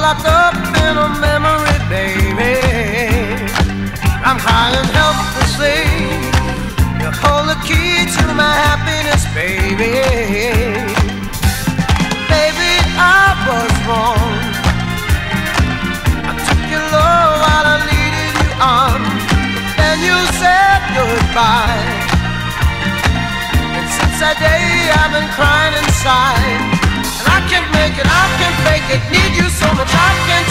locked up in a memory, baby. I'm high and helplessly. You hold the key to my happiness, baby. Baby, I was wrong. I took your love while I needed you on. Then you said goodbye. And since that day, I've been crying inside. I can make it, I can make it. Need you so much, I can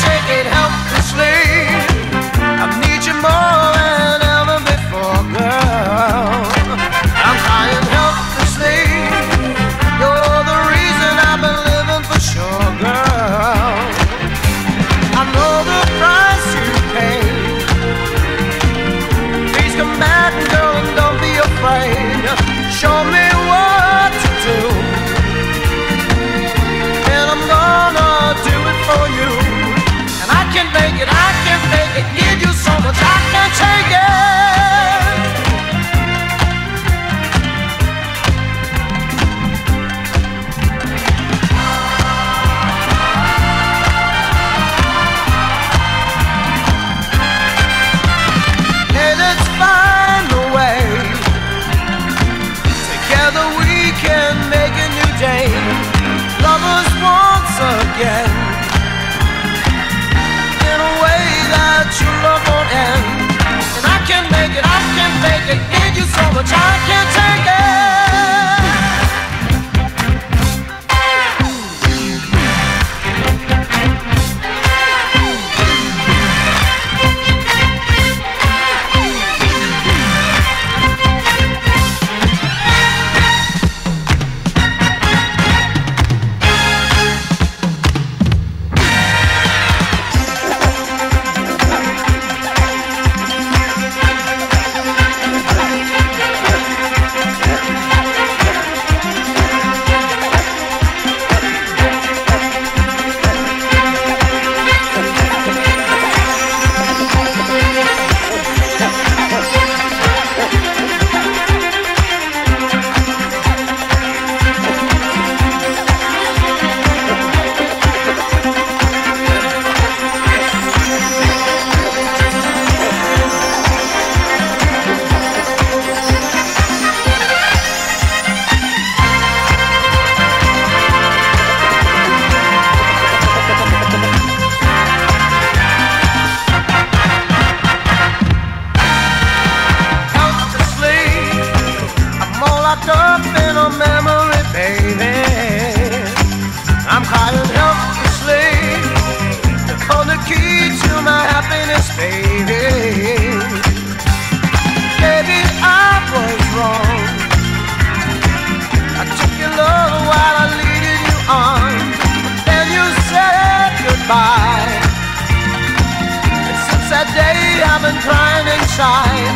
side.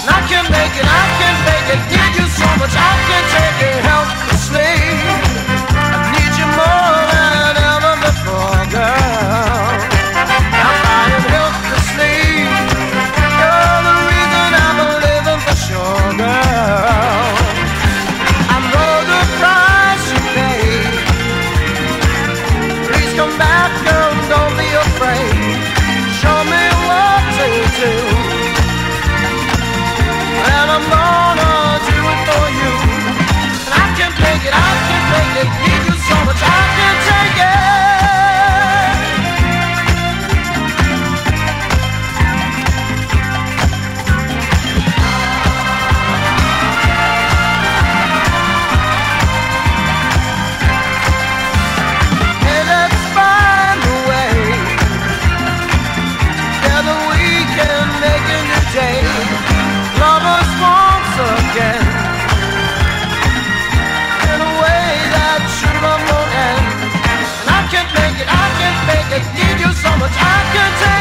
And I can make it, I can make it, give you so much, I can take it, help me sleep. make it, I can't make it. Need you so much, I can take.